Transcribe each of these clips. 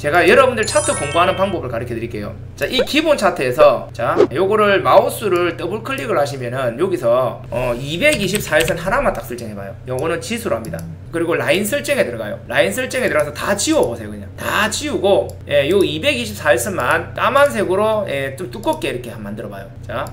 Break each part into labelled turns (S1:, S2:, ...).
S1: 제가 여러분들 차트 공부하는 방법을 가르쳐 드릴게요. 자 이 기본 차트에서 자 요거를 마우스를 더블 클릭을 하시면은 여기서 어 224일선 하나만 딱 설정해봐요. 요거는 지수로 합니다. 그리고 라인 설정에 들어가요. 라인 설정에 들어가서 다 지워보세요 그냥. 다 지우고 예, 요 224일선만 까만색으로 예, 좀 두껍게 이렇게 만들어봐요. 자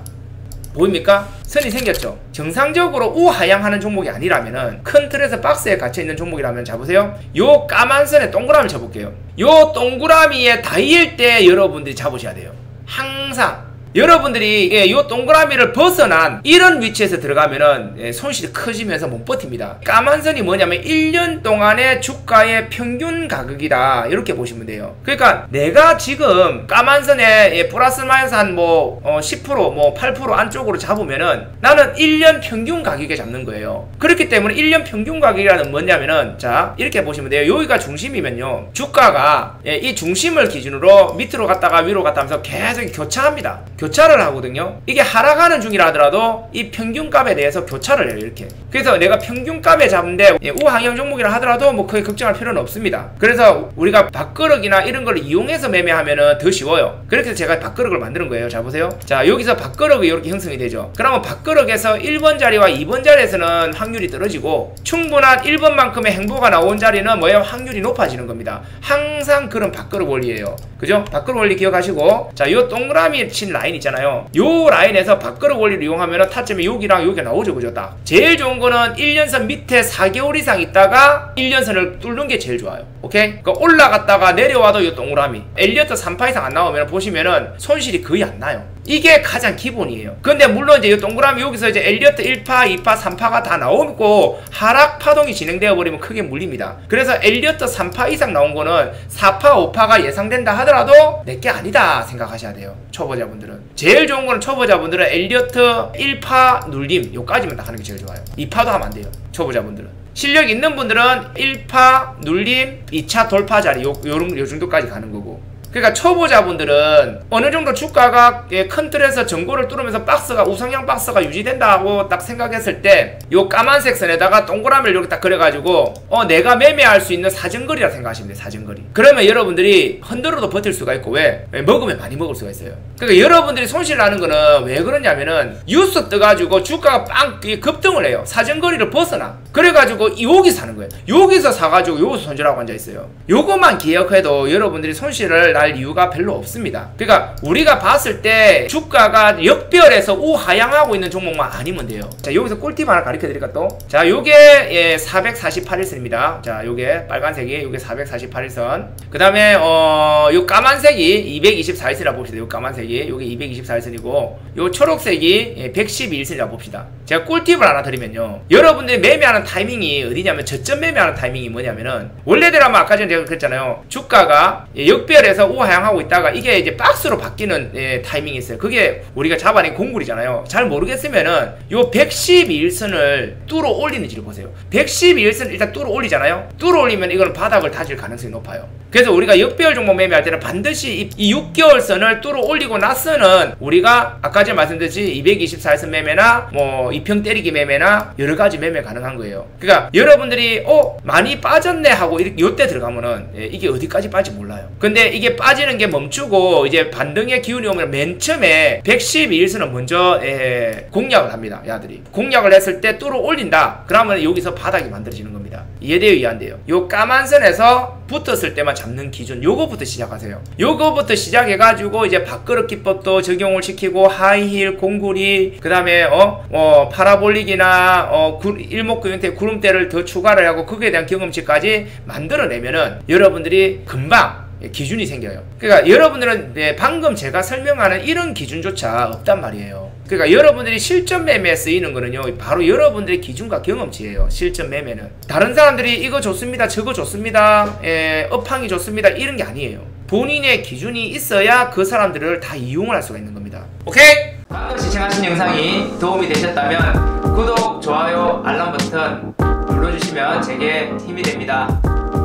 S1: 보입니까? 선이 생겼죠? 정상적으로 우하향하는 종목이 아니라면은 큰 틀에서 박스에 갇혀있는 종목이라면 잡으세요 요 까만 선에 동그라미 쳐볼게요 요 동그라미에 닿을 때 여러분들이 잡으셔야 돼요 항상 여러분들이 예, 요 동그라미를 벗어난 이런 위치에서 들어가면은 예, 손실이 커지면서 못 버팁니다. 까만 선이 뭐냐면 1년 동안의 주가의 평균 가격이다. 이렇게 보시면 돼요. 그러니까 내가 지금 까만 선에 예, 플러스 마이너스 한뭐 어, 10%, 뭐 8% 안쪽으로 잡으면은 나는 1년 평균 가격에 잡는 거예요. 그렇기 때문에 1년 평균 가격이라는 뭐냐면은 자 이렇게 보시면 돼요. 여기가 중심이면요. 주가가 예, 이 중심을 기준으로 밑으로 갔다가 위로 갔다 하면서 계속 교차합니다. 교차를 하거든요. 이게 하락하는 중이라 하더라도 이 평균값에 대해서 교차를 해요. 이렇게. 그래서 내가 평균값에 잡는데 예, 우항형 종목이라 하더라도 뭐 크게 걱정할 필요는 없습니다. 그래서 우리가 밥그릇이나 이런 걸 이용해서 매매하면은 더 쉬워요. 그렇게 해서 제가 밥그릇을 만드는 거예요. 자 보세요. 자 여기서 밥그릇이 이렇게 형성이 되죠. 그러면 밥그릇에서 1번 자리와 2번 자리에서는 확률이 떨어지고 충분한 1번만큼의 행보가 나온 자리는 뭐예요? 확률이 높아지는 겁니다. 항상 그런 밥그릇 원리예요. 그죠? 밥그릇 원리 기억하시고 자요 동그라미 친 라인 있잖아요. 요 라인에서 밥그릇 원리를 이용하면 타점이 여기랑 여기가 나오죠. 그죠? 딱. 제일 좋은 거는 1년선 밑에 4개월 이상 있다가 1년선을 뚫는 게 제일 좋아요. 오케이? 그러니까 올라갔다가 내려와도 요 동그라미. 엘리어트 3파 이상 안 나오면 보시면은 손실이 거의 안 나요. 이게 가장 기본이에요. 근데 물론 이제 이 동그라미 여기서 이제 엘리어트 1파, 2파, 3파가 다 나오고 하락 파동이 진행되어 버리면 크게 물립니다. 그래서 엘리어트 3파 이상 나온 거는 4파, 5파가 예상된다 하더라도 내게 아니다 생각하셔야 돼요. 초보자분들은. 제일 좋은 거는 초보자분들은 엘리어트 1파 눌림 요까지만 딱 하는 게 제일 좋아요. 2파도 하면 안 돼요. 초보자분들은. 실력 있는 분들은 1파 눌림 2차 돌파 자리 요, 요, 요 정도까지 가는 거고 그러니까 초보자분들은 어느 정도 주가가 예, 큰 틀에서 전고를 뚫으면서 박스가 우상향 박스가 유지된다고 딱 생각했을 때 요 까만색 선에다가 동그라미를 이렇게 딱 그려가지고 어 내가 매매할 수 있는 사정거리라 생각하시면 돼요 사정거리. 그러면 여러분들이 흔들어도 버틸 수가 있고 왜? 왜 먹으면 많이 먹을 수가 있어요. 그러니까 여러분들이 손실 나는 거는 왜 그러냐면은 뉴스 떠가지고 주가가 빵 급등을 해요. 사정거리를 벗어나 그래가지고 여기서 사는 거예요 여기서 사가지고 여기서 손절하고 앉아있어요 요것만 기억해도 여러분들이 손실을 날 이유가 별로 없습니다. 그러니까 우리가 봤을 때 주가가 역별해서 우하향하고 있는 종목만 아니면 돼요. 자 여기서 꿀팁 하나 가르쳐 드릴까 또? 자 요게 예, 448일선입니다. 자 요게 빨간색이 요게 448일선 그 다음에 어요 까만색이 224일선이라 봅시다. 요 까만색이 요게 224일선이고 요 초록색이 예, 112일선이라 봅시다. 제가 꿀팁을 하나 드리면요. 여러분들이 매매하는 타이밍이 어디냐면 저점 매매하는 타이밍이 뭐냐면은 원래대로면 아까 전에 제가 그랬잖아요. 주가가 예, 역별해서 우하향하고 있다가 이게 이제 박스로 바뀌는 예, 타이밍이 있어요. 그게 우리가 잡아낸 공굴이잖아요. 잘 모르겠으면은 요 112일선을 뚫어 올리는지를 보세요. 112일선 일단 뚫어 올리잖아요. 뚫어 올리면 이거는 바닥을 다질 가능성이 높아요. 그래서 우리가 역별 종목 매매할 때는 반드시 이 6개월 선을 뚫어 올리고 나서는 우리가 아까 전에 말씀드렸듯이 224일선 매매나 뭐 이평 때리기 매매나 여러 가지 매매 가능한 거예요. 그러니까 여러분들이 어 많이 빠졌네 하고 이렇게 요때 들어가면은 예, 이게 어디까지 빠지 몰라요. 근데 이게 빠지는 게 멈추고 이제 반등의 기운이 오면 맨 처음에 112일선은 먼저 예, 공략을 합니다. 야들이 공략을 했을 때 뚫어 올린다. 그러면 여기서 바닥이 만들어지는 겁니다. 이해돼요, 이해 안 돼요? 요 까만 선에서 붙었을 때만 잡는 기준 요거부터 시작하세요. 요거부터 시작해가지고 이제 밥그릇 기법도 적용을 시키고 하이힐, 공구리, 그 다음에 어, 어 파라볼릭이나 어 구, 일목구형태 구름대를 더 추가를 하고 그거에 대한 경험치까지 만들어내면은 여러분들이 금방 기준이 생겨요. 그러니까 여러분들은 네, 방금 제가 설명하는 이런 기준조차 없단 말이에요. 그러니까 여러분들이 실전 매매에 쓰이는 거는요 바로 여러분들의 기준과 경험치예요 실전 매매는. 다른 사람들이 이거 좋습니다 저거 좋습니다 예, 업황이 좋습니다 이런 게 아니에요. 본인의 기준이 있어야 그 사람들을 다 이용을 할 수가 있는 겁니다. 오케이? 방금 시청하신 영상이 도움이 되셨다면 구독, 좋아요, 알람 버튼 눌러주시면 제게 힘이 됩니다.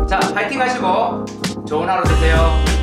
S1: 자 파이팅 하시고 좋은 하루 되세요